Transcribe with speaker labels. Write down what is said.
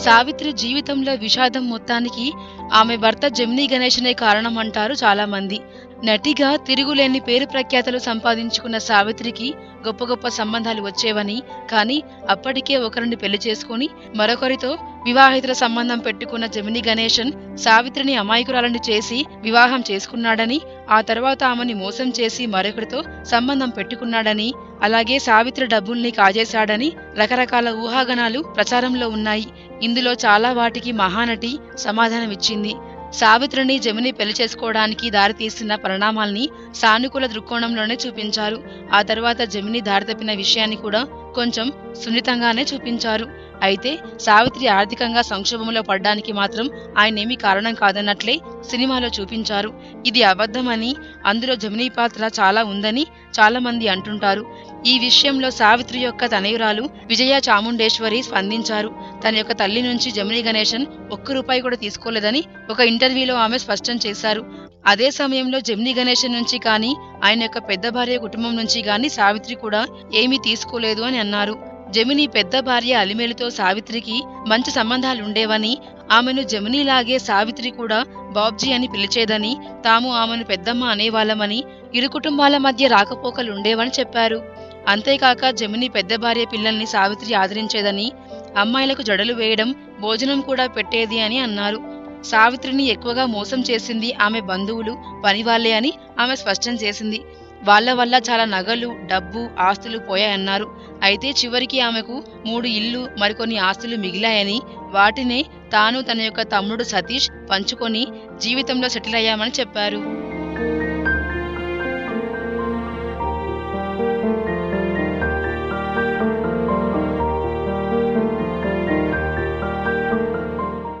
Speaker 1: సావిత్రి జీవితంలో విషాదం మొత్తానికి ఆమె భర్త జమినీ గణేశనే కారణం అంటారు చాలా మంది నటిగా తిరుగులేని పేరు ప్రఖ్యాతలు సంపాదించుకున్న సావిత్రికి గొప్ప గొప్ప సంబంధాలు వచ్చేవని కానీ అప్పటికే ఒకరిని పెళ్ళి చేసుకుని మరొకరితో వివాహితుల సంబంధం పెట్టుకున్న జమిని గణేశన్ సావిత్రిని అమాయకురాలని చేసి వివాహం చేసుకున్నాడని ఆ తర్వాత ఆమెని మోసం చేసి మరొకరితో సంబంధం పెట్టుకున్నాడని అలాగే సావిత్రి డబ్బుల్ని కాజేశాడని రకరకాల ఊహాగణాలు ప్రచారంలో ఉన్నాయి. ఇందులో చాలా వాటికి మహానటి సమాధానమిచ్చింది. సావిత్రిని జమిని పెళ్ళి చేసుకోవడానికి దారితీసిన పరిణామాల్ని సానుకూల దృక్కోణంలోనే చూపించారు. ఆ తర్వాత జమిని దారితప్పిన విషయాన్ని కూడా కొంచెం సున్నితంగానే చూపించారు. అయితే సావిత్రి ఆర్థికంగా సంక్షోభంలో పడ్డానికి మాత్రం ఆయనేమీ కారణం కాదన్నట్లే సినిమాలో చూపించారు. ఇది అబద్ధమని అందులో జమినీ పాత్ర చాలా ఉందని చాలా మంది అంటుంటారు. ఈ విషయంలో సావిత్రి యొక్క తనయురాలు విజయ చాముండేశ్వరి స్పందించారు. తన యొక్క తల్లి నుంచి జమినీ గణేశన్ ఒక్క రూపాయి కూడా తీసుకోలేదని ఒక ఇంటర్వ్యూలో ఆమె స్పష్టం చేశారు. అదే సమయంలో జెమిని గణేశన్ నుంచి కానీ ఆయన యొక్క పెద్ద భార్య కుటుంబం నుంచి కానీ సావిత్రి కూడా ఏమీ తీసుకోలేదు అని అన్నారు. జమిని పెద్ద భార్య అలిమేలుతో సావిత్రికి మంచి సంబంధాలుండేవని ఆమెను జమినీలాగే సావిత్రి కూడా బాబ్జీ అని పిలిచేదని తాము ఆమెను పెద్దమ్మ అనేవాళ్ళమని ఇరు కుటుంబాల మధ్య రాకపోకలుండేవని చెప్పారు. అంతేకాక జమిని పెద్ద భార్య పిల్లల్ని సావిత్రి ఆదరించేదని అమ్మాయిలకు జడలు వేయడం భోజనం కూడా పెట్టేది అని అన్నారు. సావిత్రిని ఎక్కువగా మోసం చేసింది ఆమె బంధువులు పనివాళ్ళే అని ఆమె స్పష్టం చేసింది. వాళ్ళ వల్ల చాలా నగలు డబ్బు ఆస్తులు పోయాయన్నారు. అయితే చివరికి ఆమెకు మూడు ఇల్లు మరికొన్ని ఆస్తులు మిగిలాయని వాటినే తాను తన యొక్క తమ్ముడు సతీష్ పంచుకొని జీవితంలో సెటిల్ అయ్యామని చెప్పారు.